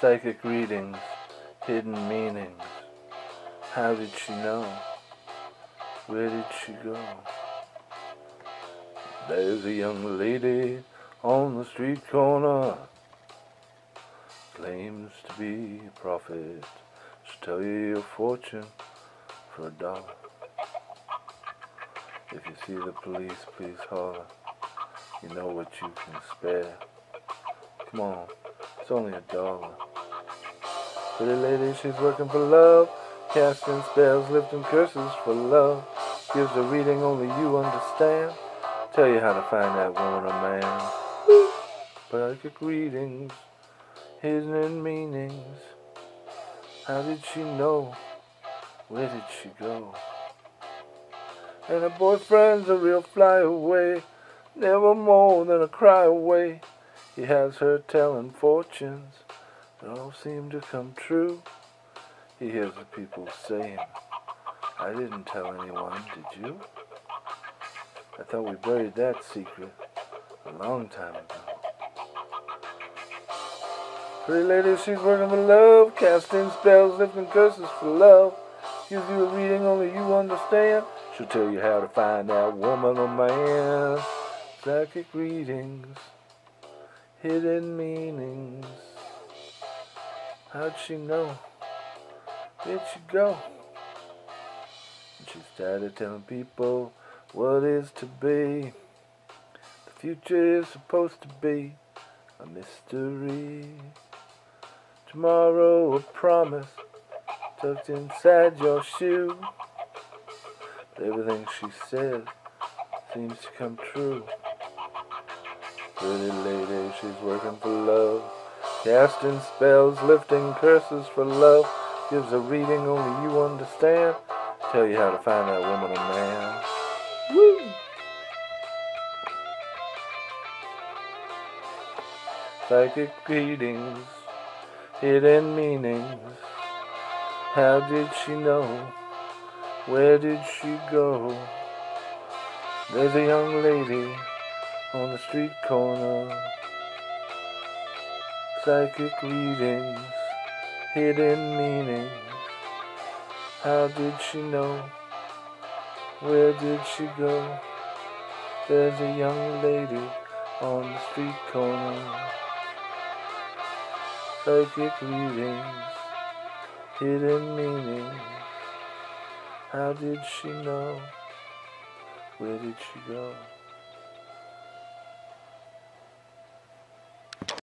Psychic readings, hidden meanings. How did she know? Where did she go? There's a young lady on the street corner. Claims to be a prophet. She'll tell you your fortune for a dollar. If you see the police, please holler. You know what you can spare. Come on, it's only a dollar. Pretty lady, she's working for love. Casting spells, lifting curses for love. Gives a reading only you understand. Tell you how to find that woman or man. Psychic readings, hidden meanings. How did she know? Where did she go? And her boyfriend's a real flyaway, never more than a cry away. He has her telling fortunes all seem to come true. He hears the people saying, I didn't tell anyone, did you? I thought we buried that secret a long time ago. Pretty lady, she's working for love, casting spells, lifting curses for love. Gives you a reading only you understand. She'll tell you how to find that woman or man. Psychic readings, hidden meanings. How'd she know? Where'd she go? And she started telling people what is to be. The future is supposed to be a mystery. Tomorrow a promise tucked inside your shoe. But everything she says seems to come true. Pretty lady, she's working for love. Casting spells, lifting curses for love. Gives a reading only you understand. Tell you how to find that woman or man. Woo! Psychic readings, hidden meanings. How did she know? Where did she go? There's a young lady on the street corner. Psychic readings, hidden meanings. How did she know? Where did she go? There's a young lady on the street corner. Psychic readings, hidden meanings. How did she know? Where did she go?